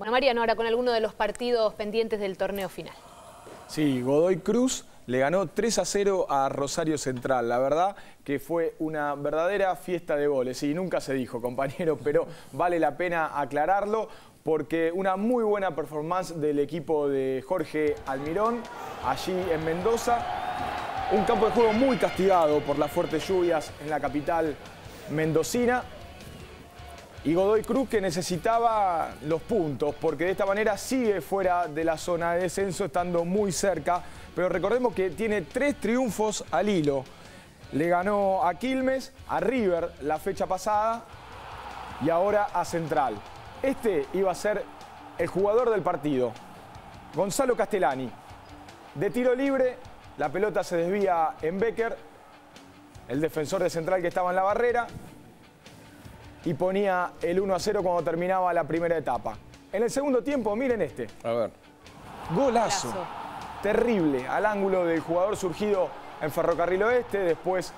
Bueno, Mariano, ahora con alguno de los partidos pendientes del torneo final. Sí, Godoy Cruz le ganó 3 a 0 a Rosario Central. La verdad que fue una verdadera fiesta de goles. Y nunca se dijo, compañero, pero vale la pena aclararlo porque una muy buena performance del equipo de Jorge Almirón allí en Mendoza. Un campo de juego muy castigado por las fuertes lluvias en la capital mendocina. Y Godoy Cruz que necesitaba los puntos, porque de esta manera sigue fuera de la zona de descenso, estando muy cerca. Pero recordemos que tiene tres triunfos al hilo. Le ganó a Quilmes, a River la fecha pasada y ahora a Central. Este iba a ser el jugador del partido, Gonzalo Castellani. De tiro libre, la pelota se desvía en Becker, el defensor de Central que estaba en la barrera, y ponía el 1 a 0 cuando terminaba la primera etapa. En el segundo tiempo, miren este. A ver. Golazo. Terrible. Al ángulo del jugador surgido en Ferrocarril Oeste. Después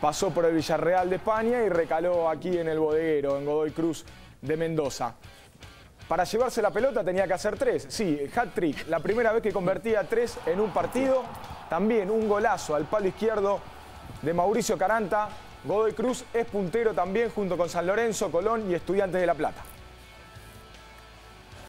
pasó por el Villarreal de España y recaló aquí en el bodeguero, en Godoy Cruz de Mendoza. Para llevarse la pelota tenía que hacer tres. Sí, hat-trick. La primera vez que convertía tres en un partido. También un golazo al palo izquierdo de Mauricio Caranta Godoy Cruz es puntero también junto con San Lorenzo, Colón y Estudiantes de La Plata.